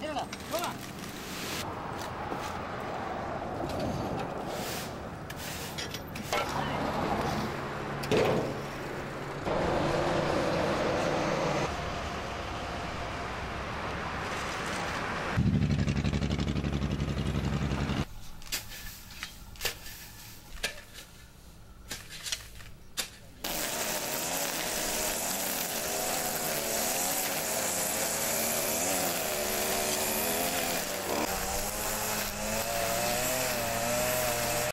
出るな。ほら